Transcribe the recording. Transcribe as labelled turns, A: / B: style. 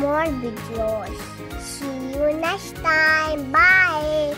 A: more videos. See you next time. Bye.